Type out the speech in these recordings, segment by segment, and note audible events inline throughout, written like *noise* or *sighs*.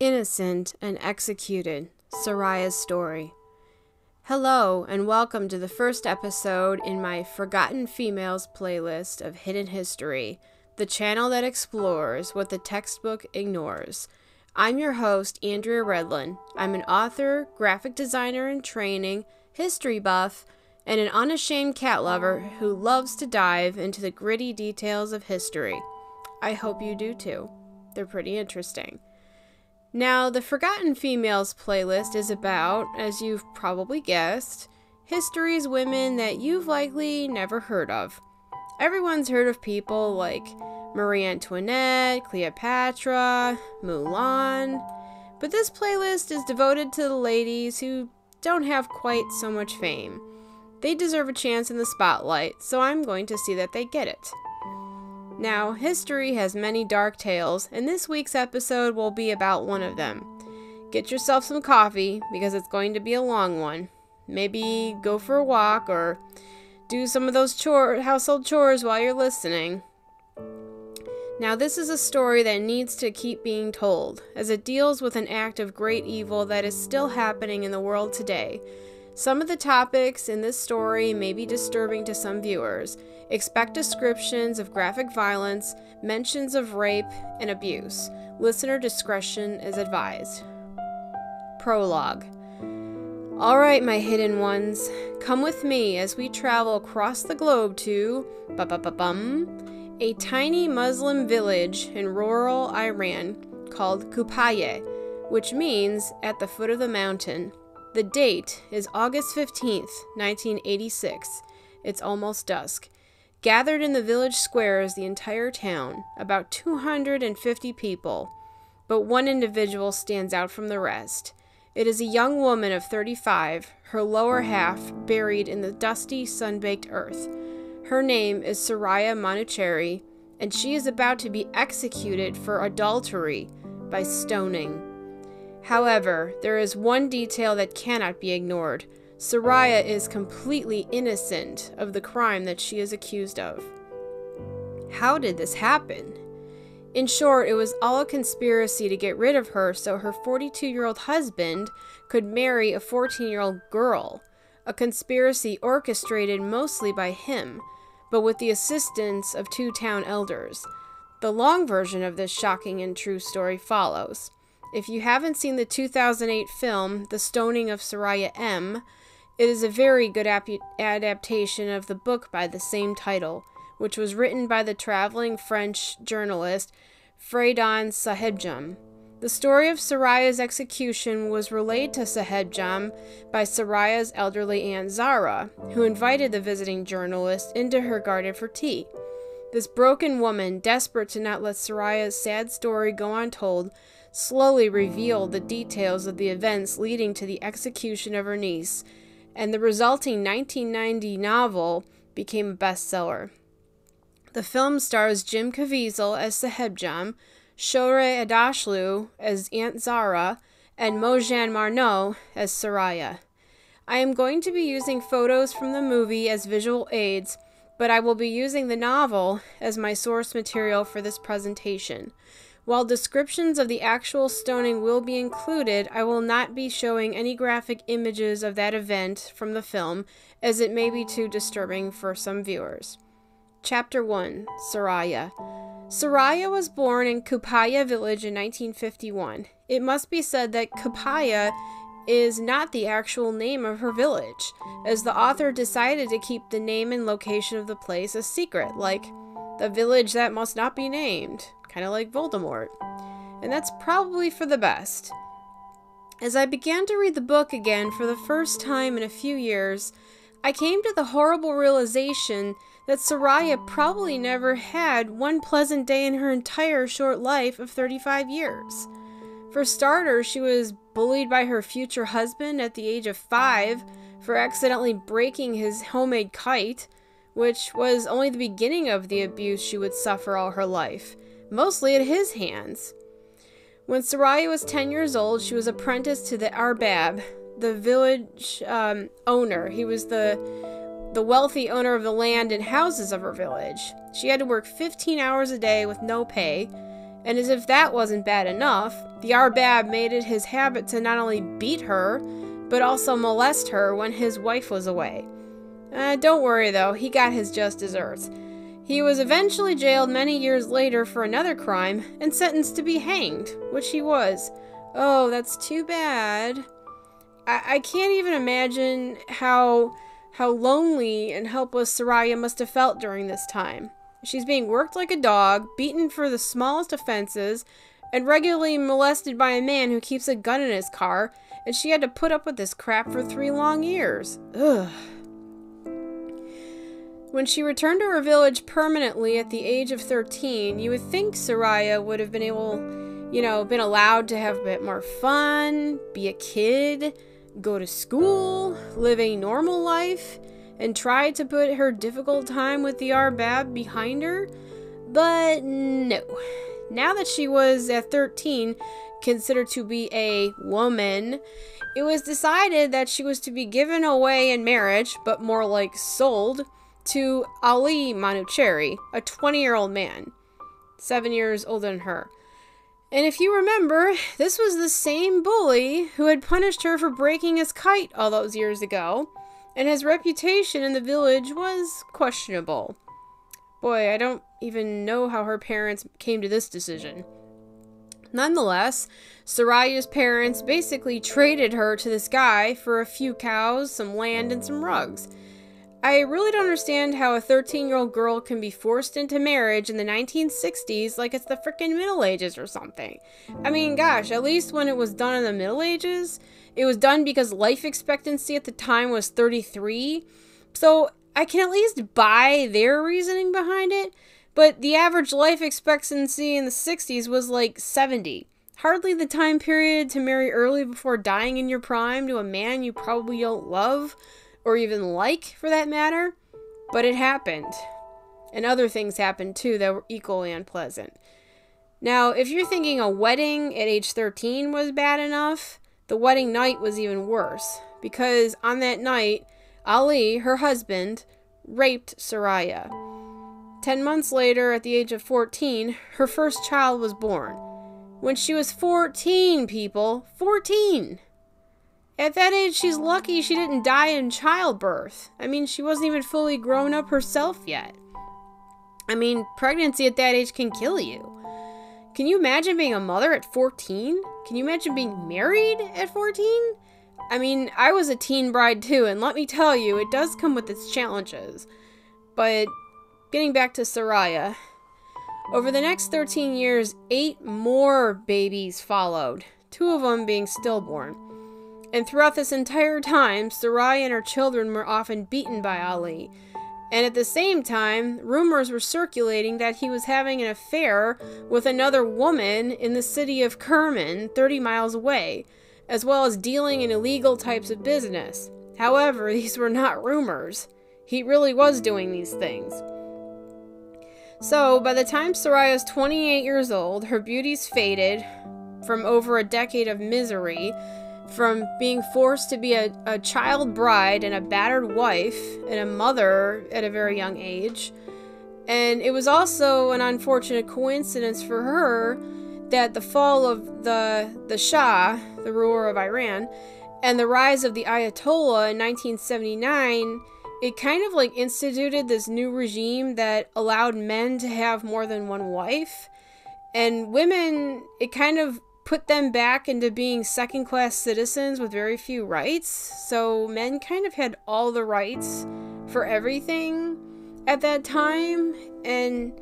innocent and executed. Soraya's story. Hello, and welcome to the first episode in my Forgotten Females playlist of Hidden History, the channel that explores what the textbook ignores. I'm your host, Andrea Redlin. I'm an author, graphic designer in training, history buff, and an unashamed cat lover who loves to dive into the gritty details of history. I hope you do too. They're pretty interesting. Now, the Forgotten Females playlist is about, as you've probably guessed, history's women that you've likely never heard of. Everyone's heard of people like Marie Antoinette, Cleopatra, Mulan, but this playlist is devoted to the ladies who don't have quite so much fame. They deserve a chance in the spotlight, so I'm going to see that they get it. Now, history has many dark tales, and this week's episode will be about one of them. Get yourself some coffee because it's going to be a long one. Maybe go for a walk or do some of those chore household chores while you're listening. Now, this is a story that needs to keep being told, as it deals with an act of great evil that is still happening in the world today. Some of the topics in this story may be disturbing to some viewers, Expect descriptions of graphic violence, mentions of rape, and abuse. Listener discretion is advised. Prologue Alright, my hidden ones, come with me as we travel across the globe to bum, a tiny Muslim village in rural Iran called Kupaye, which means at the foot of the mountain. The date is August 15th, 1986. It's almost dusk. Gathered in the village square is the entire town, about 250 people, but one individual stands out from the rest. It is a young woman of 35, her lower half buried in the dusty, sun baked earth. Her name is Soraya Manutcheri, and she is about to be executed for adultery by stoning. However, there is one detail that cannot be ignored. Soraya is completely innocent of the crime that she is accused of. How did this happen? In short, it was all a conspiracy to get rid of her so her 42 year old husband could marry a 14 year old girl, a conspiracy orchestrated mostly by him, but with the assistance of two town elders. The long version of this shocking and true story follows. If you haven't seen the 2008 film, The Stoning of Soraya M., it is a very good ap- adaptation of the book by the same title, which was written by the traveling French journalist Fredoune Sahebjam. The story of Soraya's execution was relayed to Sahebjam by Soraya's elderly aunt Zara, who invited the visiting journalist into her garden for tea. This broken woman, desperate to not let Soraya's sad story go untold, slowly revealed the details of the events leading to the execution of her niece and the resulting 1990 novel became a bestseller. The film stars Jim Caviezel as Sahebjam, Shohreh Aghdashloo as Aunt Zara, and Mozhan Marnò as Soraya. I am going to be using photos from the movie as visual aids, but I will be using the novel as my source material for this presentation. While descriptions of the actual stoning will be included, I will not be showing any graphic images of that event from the film, as it may be too disturbing for some viewers. Chapter 1 Saraya Saraya was born in Kupaya village in 1951. It must be said that Kupaya is not the actual name of her village, as the author decided to keep the name and location of the place a secret, like the village that must not be named kind of like Voldemort. And that's probably for the best. As I began to read the book again for the first time in a few years, I came to the horrible realization that Soraya probably never had one pleasant day in her entire short life of 35 years. For starters, she was bullied by her future husband at the age of five for accidentally breaking his homemade kite, which was only the beginning of the abuse she would suffer all her life mostly at his hands. When Soraya was 10 years old, she was apprenticed to the Arbab, the village um, owner. He was the the wealthy owner of the land and houses of her village. She had to work 15 hours a day with no pay, And as if that wasn't bad enough, the Arbab made it his habit to not only beat her, but also molest her when his wife was away. Uh, don't worry though, he got his just desserts. He was eventually jailed many years later for another crime and sentenced to be hanged, which he was. Oh, that's too bad. I, I can't even imagine how how lonely and helpless Soraya must have felt during this time. She's being worked like a dog, beaten for the smallest offenses, and regularly molested by a man who keeps a gun in his car, and she had to put up with this crap for three long years. Ugh. When she returned to her village permanently at the age of 13, you would think Soraya would have been able, you know, been allowed to have a bit more fun, be a kid, go to school, live a normal life, and try to put her difficult time with the Arbab behind her. But no. Now that she was at 13, considered to be a woman, it was decided that she was to be given away in marriage, but more like sold, to Ali Manutcheri, a 20 year old man, seven years older than her. And if you remember, this was the same bully who had punished her for breaking his kite all those years ago, and his reputation in the village was questionable. Boy, I don't even know how her parents came to this decision. Nonetheless, Soraya's parents basically traded her to this guy for a few cows, some land, and some rugs. I really don't understand how a 13 year old girl can be forced into marriage in the 1960s like it's the freaking Middle Ages or something. I mean, gosh, at least when it was done in the Middle Ages, it was done because life expectancy at the time was 33. So I can at least buy their reasoning behind it, but the average life expectancy in the 60s was like 70. Hardly the time period to marry early before dying in your prime to a man you probably don't love or even like for that matter, but it happened. And other things happened too that were equally unpleasant. Now, if you're thinking a wedding at age 13 was bad enough, the wedding night was even worse because on that night, Ali, her husband, raped Soraya. Ten months later, at the age of 14, her first child was born. When she was 14, people, 14! At that age, she's lucky she didn't die in childbirth. I mean, she wasn't even fully grown up herself yet. I mean, pregnancy at that age can kill you. Can you imagine being a mother at 14? Can you imagine being married at 14? I mean, I was a teen bride too, and let me tell you, it does come with its challenges. But getting back to Soraya, over the next 13 years, eight more babies followed, two of them being stillborn. And throughout this entire time, Sarai and her children were often beaten by Ali. And at the same time, rumors were circulating that he was having an affair with another woman in the city of Kerman, 30 miles away, as well as dealing in illegal types of business. However, *laughs* these were not rumors. He really was doing these things. So, by the time Soraya is 28 years old, her beauty's faded from over a decade of misery from being forced to be a, a child bride and a battered wife and a mother at a very young age. And it was also an unfortunate coincidence for her that the fall of the the Shah, the ruler of Iran, and the rise of the Ayatollah in 1979, it kind of like instituted this new regime that allowed men to have more than one wife. And women, it kind of put them back into being second class citizens with very few rights. So men kind of had all the rights for everything at that time. And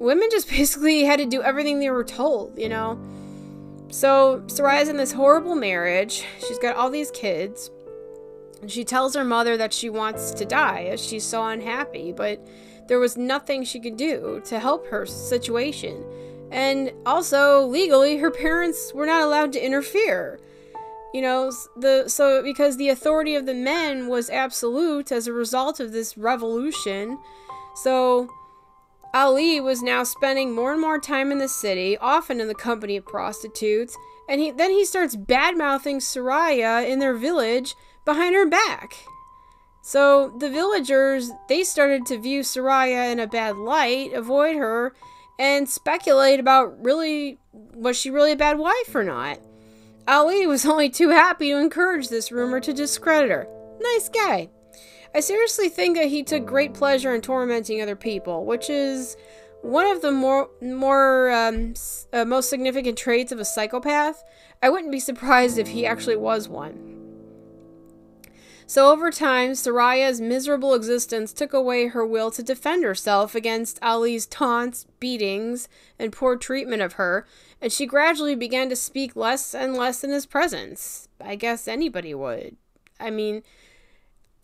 women just *laughs* basically had to do everything they were told, you know? So Soraya's in this horrible marriage. She's got all these kids. And she tells her mother that she wants to die as she's so unhappy, but there was nothing she could do to help her situation. And also, legally, her parents were not allowed to interfere. You know, the so because the authority of the men was absolute as a result of this revolution. So Ali was now spending more and more time in the city, often in the company of prostitutes, and he then he starts bad-mouthing Soraya in their village behind her back. So the villagers, they started to view Soraya in a bad light, avoid her, and speculate about really was she really a bad wife or not. Ali was *laughs* only too happy to encourage this rumor to discredit her. Nice guy. I seriously think that he took great pleasure in tormenting other people, which is one of the more more um, uh, most significant traits of a psychopath. I wouldn't be surprised if he actually was one. So over time, Soraya's miserable existence took away her will to defend herself against Ali's taunts, beatings, and poor treatment of her, and she gradually began to speak less and less in his presence. I guess anybody would. I mean,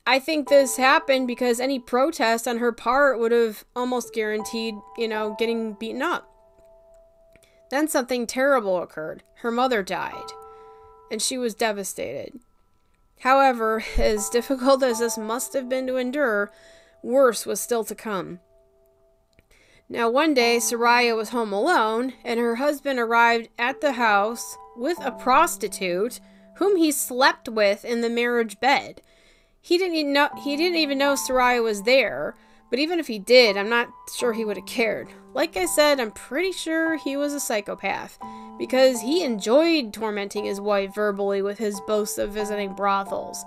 I think this happened because any protest on her part would have almost guaranteed, you know, getting beaten up. Then something terrible occurred. Her mother died, and she was devastated. However, as difficult as this must have been to endure, worse was still to come. Now, one day, Soraya was home alone, and her husband arrived at the house with a prostitute whom he slept with in the marriage bed. He didn't even know he didn't even know Soraya was there, but even if he did, I'm not sure he would have cared. Like I said, I'm pretty sure he was a psychopath because he enjoyed tormenting his wife verbally with his boasts of visiting brothels.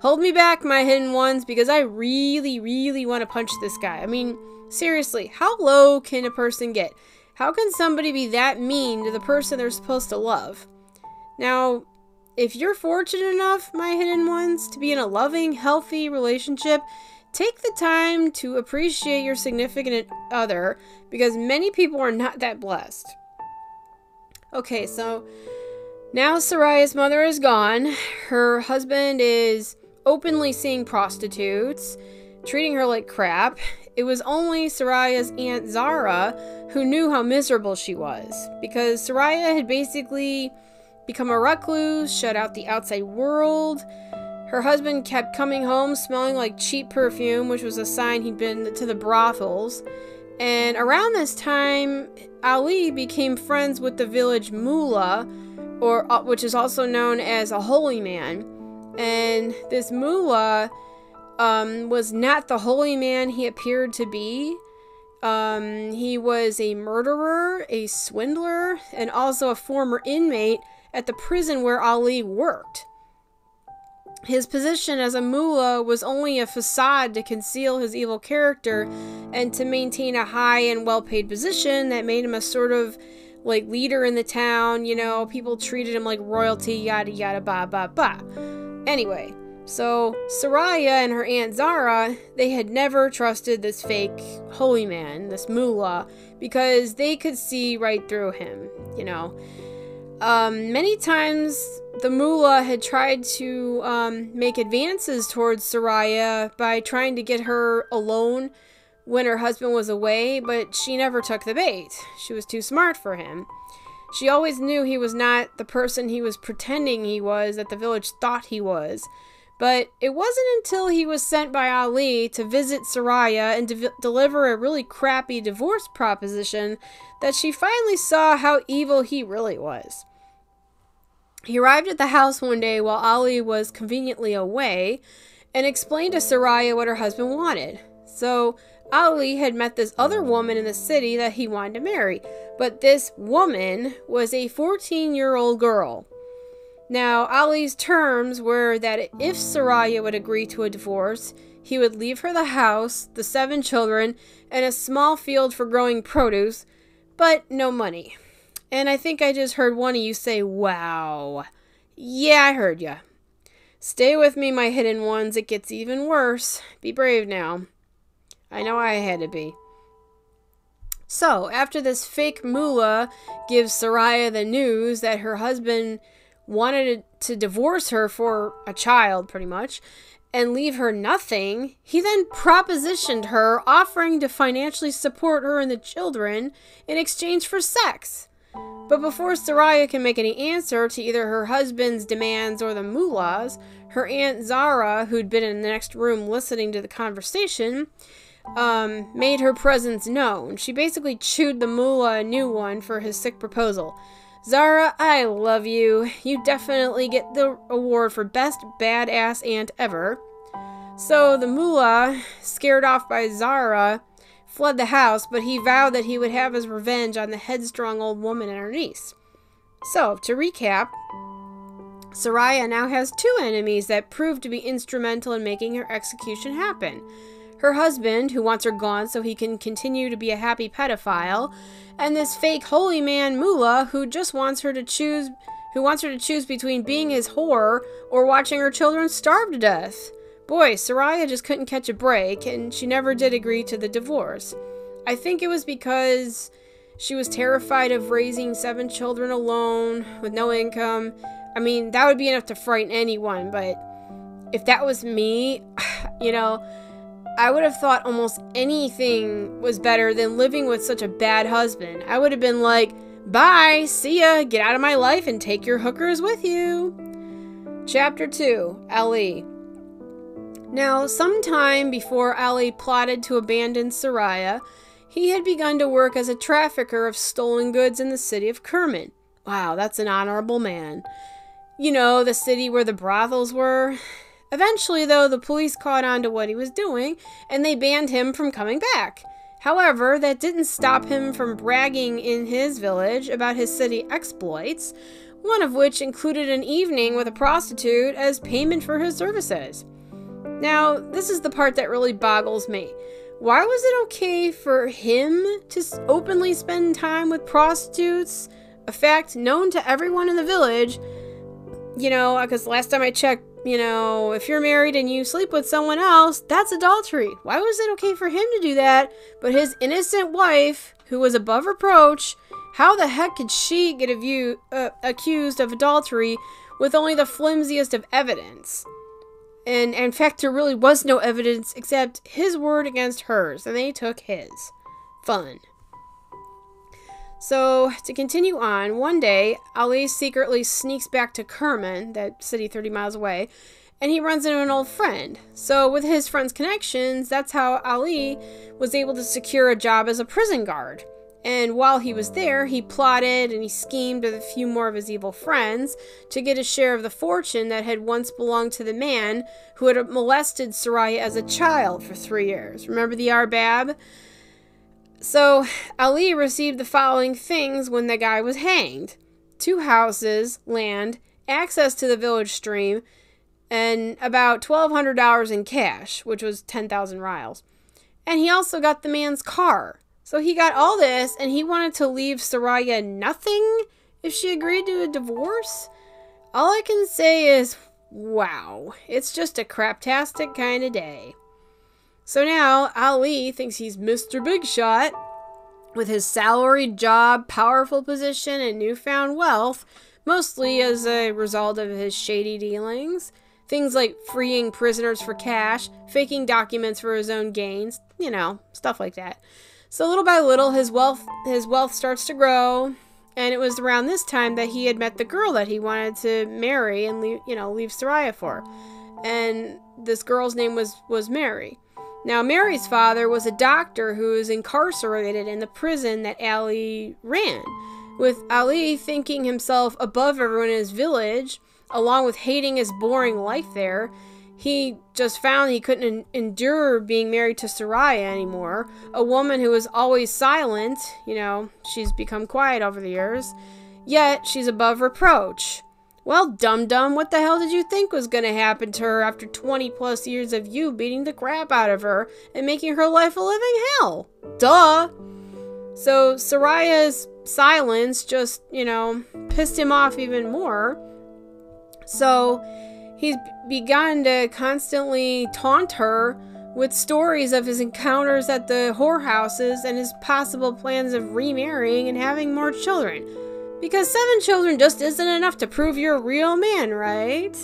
Hold me back, my hidden ones, because I really, really want to punch this guy. I mean, seriously, how low can a person get? How can somebody be that mean to the person they're supposed to love? Now, if you're fortunate enough, my hidden ones, to be in a loving, healthy relationship, take the time to appreciate your significant other because many people are not that blessed. Okay, so now Soraya's mother is gone. Her husband is openly seeing prostitutes, treating her like crap. It was only Soraya's Aunt Zara who knew how miserable she was because Soraya had basically become a recluse, shut out the outside world. Her husband kept coming home smelling like cheap perfume, which was a sign he'd been to the brothels. And around this time, Ali became friends with the village mullah, or uh, which is also known as a holy man. And this mullah um, was not the holy man he appeared to be. Um, he was a murderer, a swindler, and also a former inmate at the prison where Ali worked. His position as a mullah was only a facade to conceal his evil character and to maintain a high and well paid position that made him a sort of like leader in the town. You know, people treated him like royalty, yada yada ba ba ba. Anyway, so Soraya and her aunt Zara, they had never trusted this fake holy man, this mullah, because they could see right through him, you know. Um, many times the mullah had tried to um, make advances towards Soraya by trying to get her alone when her husband was away, but she never took the bait. She was too smart for him. She always knew he was not the person he was pretending he was that the village thought he was. But it wasn't until he was sent by Ali to visit Soraya and de- deliver a really crappy divorce proposition that she finally saw how evil he really was. He arrived at the house one day while Ali was conveniently away and explained to Soraya what her husband wanted. So, Ali had met this other woman in the city that he wanted to marry, but this woman was a 14 year old girl. Now, Ali's terms were that if Soraya would agree to a divorce, he would leave her the house, the seven children, and a small field for growing produce, but no money. And I think I just heard one of you say, wow. Yeah, I heard ya. Stay with me, my hidden ones. It gets even worse. Be brave now. I know I had to be. So, after this fake mullah gives Soraya the news that her husband wanted to divorce her for a child, pretty much, and leave her nothing, he then propositioned her, offering to financially support her and the children in exchange for sex. But before Soraya can make any answer to either her husband's demands or the mullah's, her Aunt Zara, who'd been in the next room listening to the conversation, um, made her presence known. She basically chewed the mullah a new one for his sick proposal. Zara, I love you. You definitely get the award for best badass aunt ever. So the mullah, scared off by Zara, fled the house, but he vowed that he would have his revenge on the headstrong old woman and her niece. So, to recap, Soraya now has two enemies that prove to be instrumental in making her execution happen. Her husband, who wants her gone so he can continue to be a happy pedophile, and this fake holy man Mullah who just wants her to choose who wants her to choose between being his whore or watching her children starve to death. Boy, Soraya just couldn't catch a break, and she never did agree to the divorce. I think it was because she was terrified of raising seven children alone with no income. I mean, that would be enough to frighten anyone, but if that was me, *sighs* you know, I would have thought almost anything was better than living with such a bad husband. I would have been like, bye, see ya, get out of my life and take your hookers with you. Chapter 2 Ali. Now, sometime before Ali plotted to abandon Soraya, he had begun to work as a trafficker of stolen goods in the city of Kerman. Wow, that's an honorable man. You know, the city where the brothels were. Eventually, though, the police caught on to what he was doing and they banned him from coming back. However, that didn't stop him from bragging in his village about his city exploits, one of which included an evening with a prostitute as payment for his services. Now, this is the part that really boggles me. Why was it okay for him to openly spend time with prostitutes? A fact known to everyone in the village. You know, because last time I checked, you know, if you're married and you sleep with someone else, that's adultery. Why was it okay for him to do that, but his innocent wife, who was above reproach, how the heck could she get view, uh, accused of adultery with only the flimsiest of evidence? And in fact, there really was no evidence except his word against hers, and they took his. Fun. So, to continue on, one day, Ali secretly sneaks back to Kerman, that city 30 miles away, and he runs into an old friend. So, with his friend's connections, that's how Ali was able to secure a job as a prison guard. And while he was there, he plotted and he schemed with a few more of his evil friends to get a share of the fortune that had once belonged to the man who had molested Soraya as a child for three years. Remember the Arbab? So Ali received the following things when the guy was hanged two houses, land, access to the village stream, and about $1,200 in cash, which was 10,000 rials. And he also got the man's car. So he got all this, and he wanted to leave Soraya nothing if she agreed to a divorce? All I can say is, wow, it's just a craptastic kind of day. So now Ali thinks he's Mr. Big Shot. With his salaried job, powerful position, and newfound wealth, mostly as a result of his shady dealings. Things like freeing prisoners for cash, faking documents for his own gains, you know, stuff like that. So little by little his wealth his wealth starts to grow, and it was around this time that he had met the girl that he wanted to marry and leave, you know, leave Soraya for. And this girl's name was was Mary. Now, Mary's father was a doctor who was incarcerated in the prison that Ali ran. With Ali thinking himself above everyone in his village, along with hating his boring life there, he just found he couldn't en- endure being married to Soraya anymore, a woman who was always silent. You know, she's become quiet over the years, yet she's above reproach. Well, dum dum, what the hell did you think was going to happen to her after 20 plus years of you beating the crap out of her and making her life a living hell? Duh! So, Soraya's silence just, you know, pissed him off even more. So, he's begun to constantly taunt her with stories of his encounters at the whorehouses and his possible plans of remarrying and having more children. Because seven children just isn't enough to prove you're a real man, right?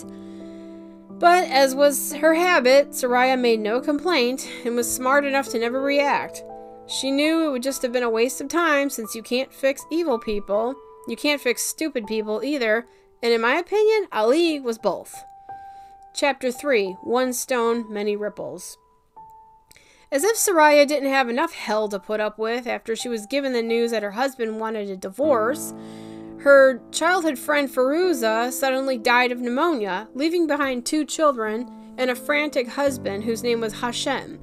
But as was her habit, Soraya made no complaint and was smart enough to never react. She knew it would just have been a waste of time since you can't fix evil people. You can't fix stupid people either, and in my opinion, Ali was both. Chapter 3 One Stone, Many Ripples. As if Soraya didn't have enough hell to put up with after she was given the news that her husband wanted a divorce, her childhood friend Feruza suddenly died of pneumonia, leaving behind two children and a frantic husband whose name was Hashem.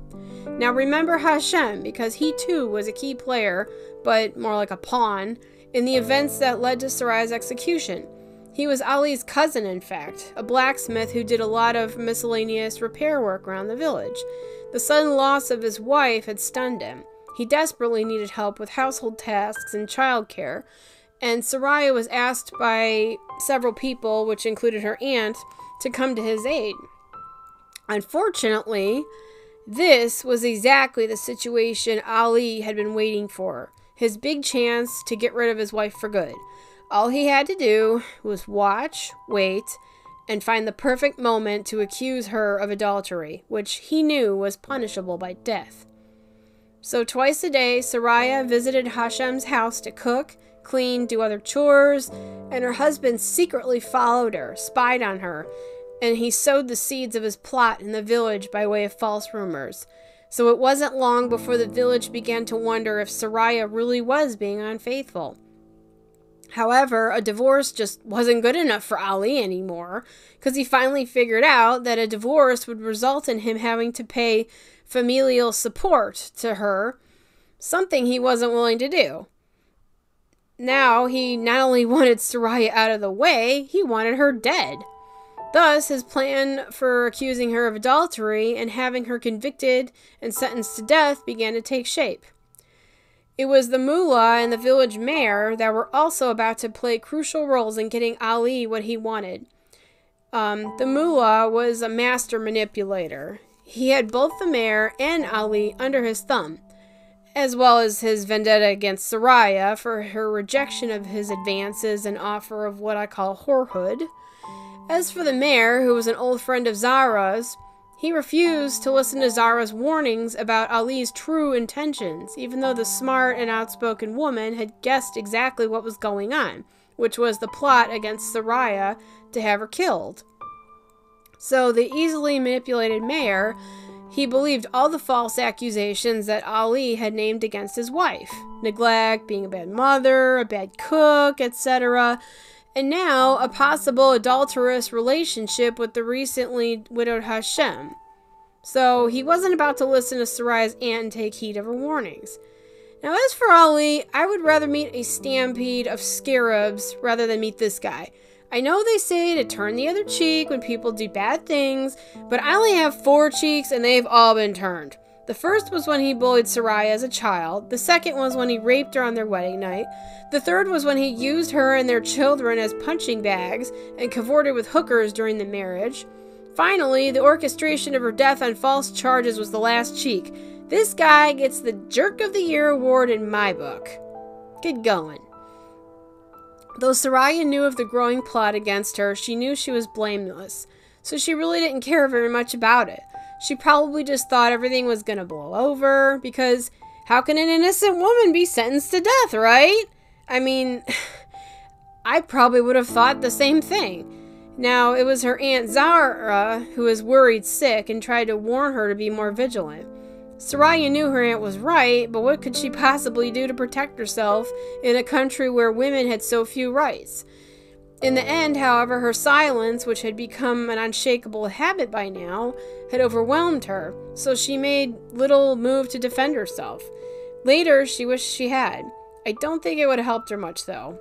Now remember Hashem, because he too was a key player, but more like a pawn, in the events that led to Saraya's execution. He was Ali's cousin, in fact, a blacksmith who did a lot of miscellaneous repair work around the village. The sudden loss of his wife had stunned him. He desperately needed help with household tasks and childcare, and Soraya was asked by several people, which included her aunt, to come to his aid. Unfortunately, this was exactly the situation Ali had been waiting for his big chance to get rid of his wife for good. All he had to do was watch, wait, and find the perfect moment to accuse her of adultery, which he knew was punishable by death. So, twice a day, Saraya visited Hashem's house to cook, clean, do other chores, and her husband secretly followed her, spied on her, and he sowed the seeds of his plot in the village by way of false rumors. So it wasn't long before the village began to wonder if Saraya really was being unfaithful. However, a divorce just wasn't good enough for Ali anymore, because he finally figured out that a divorce would result in him having to pay familial support to her, something he wasn't willing to do. Now, he not only *laughs* wanted Saraya out of the way, he wanted her dead. Thus, his plan for accusing her of adultery and having her convicted and sentenced to death began to take shape. It was the mullah and the village mayor that were also about to play crucial roles in getting Ali what he wanted. Um, the mullah was a master manipulator. He had both the mayor and Ali under his thumb, as well as his vendetta against Saraya for her rejection of his advances and offer of what I call whorehood. As for the mayor, who was an old friend of Zara's, he refused to listen to Zara's warnings about Ali's true intentions, even though the smart and outspoken woman had guessed exactly what was going on, which was the plot against Saraya to have her killed. So the easily manipulated mayor, he believed all the false accusations that Ali had named against his wife neglect, being a bad mother, a bad cook, etc and now a possible adulterous relationship with the recently widowed Hashem. So he wasn't about to listen to Saraya's aunt and take heed of her warnings. Now, as for Ali, I would rather meet a stampede of scarabs rather than meet this guy. I know they say to turn the other cheek when people do bad things, but I only have four cheeks and they've all been turned. The first was when he bullied Saraya as a child. The second was when he raped her on their wedding night. The third was when he used her and their children as punching bags and cavorted with hookers during the marriage. Finally, the orchestration of her death on false charges was the last cheek. This guy gets the Jerk of the Year award in my book. Get going. Though Saraya knew of the growing plot against her, she knew she was blameless, so she really didn't care very much about it. She probably just thought everything was gonna blow over because how can an innocent woman be sentenced to death, right? I mean, *sighs* I probably would have thought the same thing. Now, it was her Aunt Zara who was worried sick and tried to warn her to be more vigilant. Saraya knew her aunt was right, but what could she possibly do to protect herself in a country where women had so few rights? In the end, however, her silence, which had become an unshakable habit by now, had overwhelmed her, so she made little move to defend herself. Later, she wished she had. I don't think it would have helped her much, though.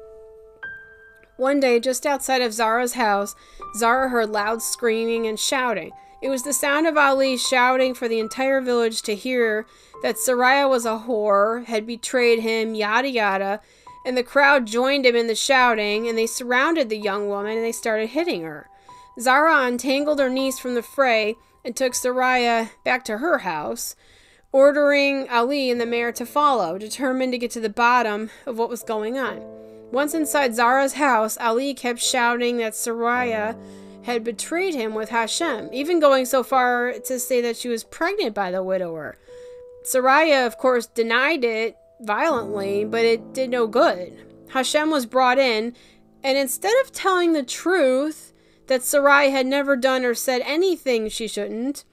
One day, just outside of Zara's house, Zara heard loud screaming and shouting. It was the sound of Ali shouting for the entire village to hear that Saraya was a whore, had betrayed him, yada yada, and the crowd joined him in the shouting, and they surrounded the young woman and they started hitting her. Zara untangled her niece from the fray and took Saraya back to her house, ordering Ali and the mayor to follow, determined to get to the bottom of what was going on. Once inside Zara's house, Ali kept shouting that Saraya had betrayed him with Hashem, even going so far to say that she was pregnant by the widower. Saraya, of course, denied it violently, but it did no good. Hashem was brought in, and instead of telling the truth that Sarai had never done or said anything she shouldn't,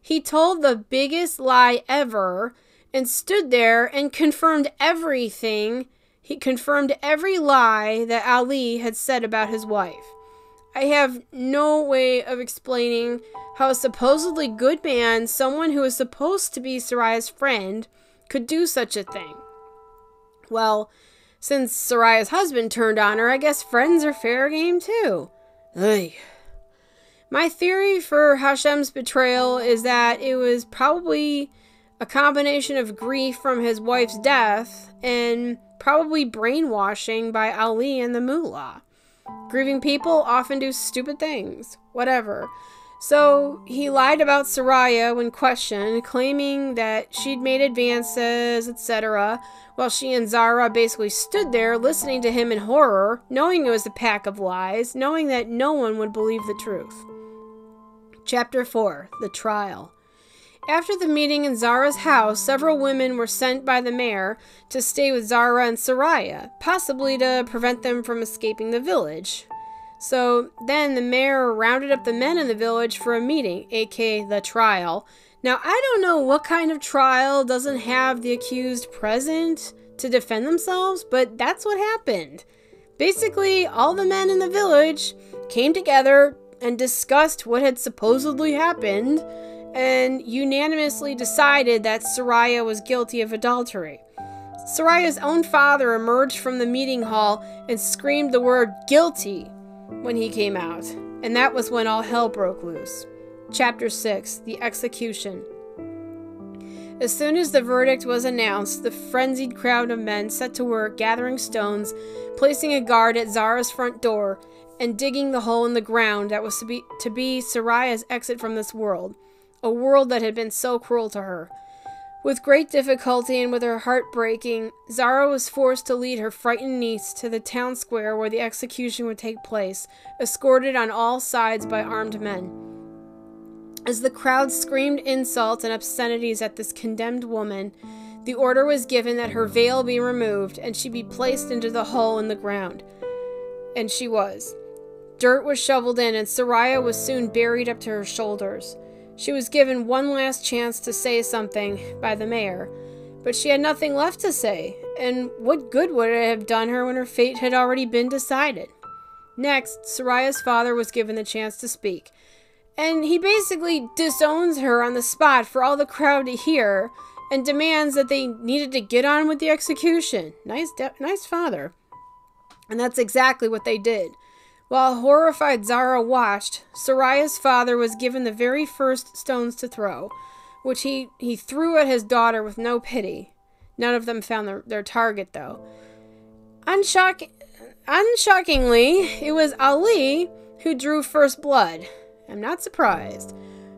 he told the biggest lie ever and stood there and confirmed everything. He confirmed every lie that Ali had said about his wife. I have no way of explaining how a supposedly good man, someone who is supposed to be Sarai's friend, could do such a thing. Well, since Soraya's husband turned on her, I guess friends are fair game too. Ugh. My theory for Hashem's betrayal is that it was probably a combination of grief from his wife's death and probably brainwashing by Ali and the mullah. Grieving people often do stupid things. Whatever. So he lied about Soraya when questioned, claiming that she'd made advances, etc., while she and Zara basically stood there listening to him in horror, knowing it was a pack of lies, knowing that no one would believe the truth. Chapter 4 The Trial. After the meeting in Zara's house, several women were sent by the mayor to stay with Zara and Soraya, possibly to prevent them from escaping the village. So then the mayor rounded up the men in the village for a meeting, aka the trial. Now, I don't know what kind of trial doesn't have the accused present to defend themselves, but that's what happened. Basically, all the men in the village came together and discussed what had supposedly happened and unanimously decided that Soraya was guilty of adultery. Soraya's own father emerged from the meeting hall and screamed the word guilty when he came out, and that was when all hell broke loose. Chapter 6 The Execution. As soon as the verdict was announced, the frenzied crowd of men set to work gathering stones, placing a guard at Zara's front door, and digging the hole in the ground that was to be, to be Soraya's exit from this world a world that had been so cruel to her. With great difficulty and with her heart breaking, Zara was forced to lead her frightened niece to the town square where the execution would take place, escorted on all sides by armed men. As the crowd screamed insults and obscenities at this condemned woman, the order was given that her veil be removed and she be placed into the hole in the ground. And she was. Dirt was shoveled in, and Soraya was soon buried up to her shoulders. She was given one last chance to say something by the mayor, but she had nothing left to say, and what good would it have done her when her fate had already been decided? Next, Soraya's father was given the chance to speak, and he basically disowns her on the spot for all the crowd to hear and demands that they needed to get on with the execution. Nice, nice father. And that's exactly what they did. While horrified Zara watched, Soraya's father was given the very first stones to throw, which he, he threw at his daughter with no pity. None of them found their, their target, though. Unshock- unshockingly, it was Ali who drew first blood. I'm not surprised.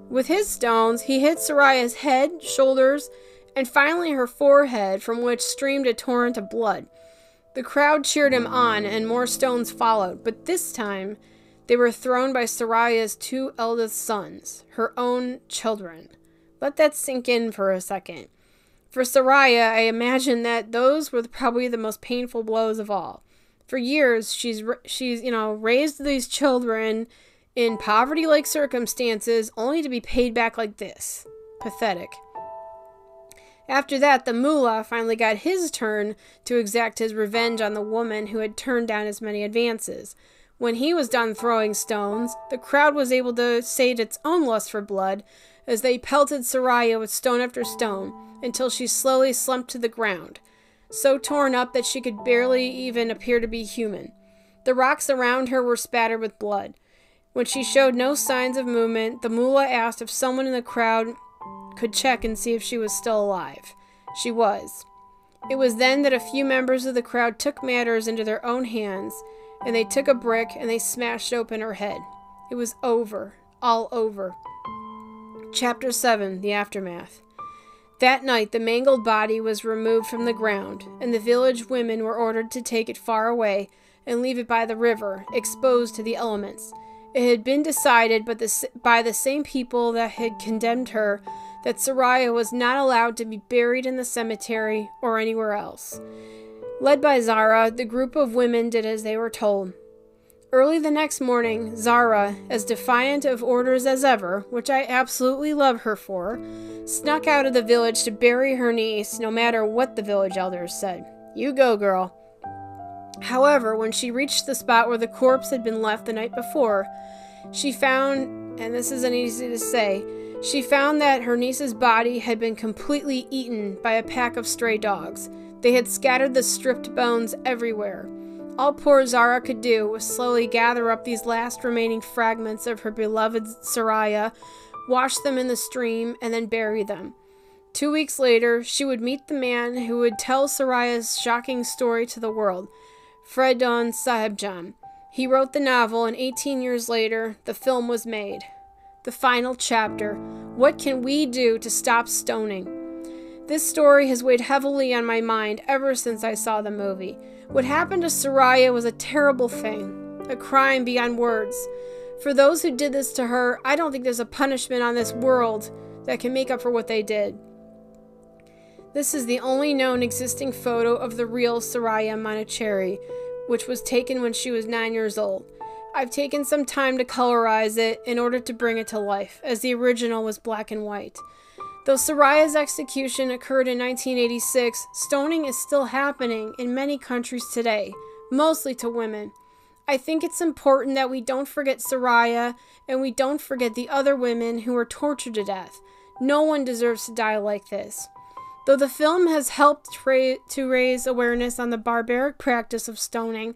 With his stones, he hit Soraya's head, shoulders, and finally her forehead, from which streamed a torrent of blood. The crowd cheered him on, and more stones followed, but this time they were thrown by Soraya's two eldest sons, her own children. Let that sink in for a second. For Soraya, I imagine that those were probably the most painful blows of all. For years, she's she's you know raised these children in poverty-like circumstances, only to be paid back like this. Pathetic. After that, the mullah finally got his turn to exact his revenge on the woman who had turned down his many advances. When he was done throwing stones, the crowd was able to sate its own lust for blood as they pelted Soraya with stone after stone until she slowly slumped to the ground, so torn up that she could barely even appear to be human. The rocks around her were spattered with blood. When she showed no signs of movement, the mullah asked if someone in the crowd could check and see if she was still alive. She was. It was then that a few members of the crowd took matters into their own hands, and they took a brick and they smashed open her head. It was over, all over. Chapter 7 The Aftermath. That night, the mangled body was removed from the ground, and the village women were ordered to take it far away and leave it by the river, exposed to the elements. It had been decided but the, by the same people that had condemned her that Soraya was not allowed to be buried in the cemetery or anywhere else. Led by Zara, the group of women did as they were told. Early the next morning, Zara, as defiant of orders as ever, which I absolutely love her for, snuck out of the village to bury her niece, no matter what the village elders said. You go, girl. However, when she reached the spot where the corpse had been left the night before, she found, and this isn't easy to say, she found that her niece's body had been completely eaten by a pack of stray dogs. They had scattered the stripped bones everywhere. All poor Zara could do was slowly gather up these last remaining fragments of her beloved Soraya, wash them in the stream, and then bury them. Two weeks later, she would meet the man who would tell Soraya's shocking story to the world, Fredoune Sahebjam. He wrote the novel, and 18 years later, the film was made. The final chapter What Can We Do to Stop Stoning? This story has weighed heavily on my mind ever since I saw the movie. What happened to Soraya was a terrible thing, a crime beyond words. For those who did this to her, I don't think there's a punishment on this world that can make up for what they did. This is the only known existing photo of the real Soraya Manutcheri, which was taken when she was nine years old. I've taken some time to colorize it in order to bring it to life, as the original was black and white. Though Soraya's execution occurred in 1986, stoning is still happening in many countries today, mostly to women. I think it's important that we don't forget Soraya and we don't forget the other women who were tortured to death. No one deserves to die like this. Though the film has helped tra- to raise awareness on the barbaric practice of stoning,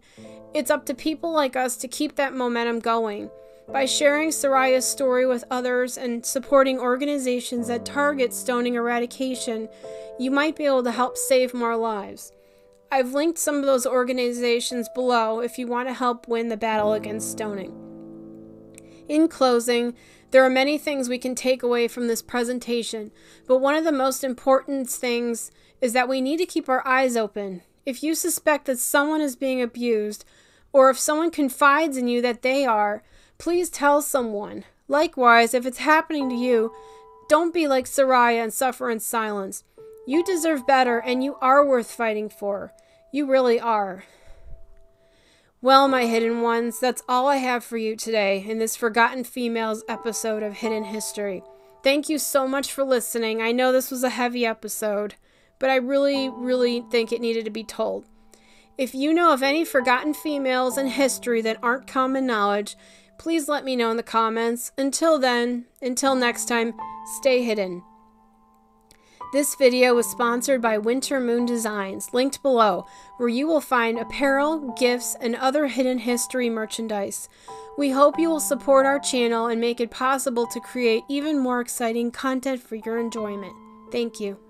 it's up to people like us to keep that momentum going. By sharing Soraya's story with others and supporting organizations that target stoning eradication, you might be able to help save more lives. I've linked some of those organizations below if you want to help win the battle against stoning. In closing, there are many things we can take away from this presentation, but one of the most important things is that we need to keep our eyes open. If you suspect that someone is being abused, or if someone confides in you that they are, please tell someone. Likewise, if it's happening to you, don't be like Soraya and suffer in silence. You deserve better, and you are worth fighting for. You really are. Well, my hidden ones, that's all I have for you today in this Forgotten Females episode of Hidden History. Thank you so much for listening. I know this was a heavy episode, but I really, really think it needed to be told. If you know of any forgotten females in history that aren't common knowledge, please let me know in the comments. Until then, until next time, stay hidden. This video was sponsored by Wynter Moon Designs, linked below, where you will find apparel, gifts, and other hidden history merchandise. We hope you will support our channel and make it possible to create even more exciting content for your enjoyment. Thank you.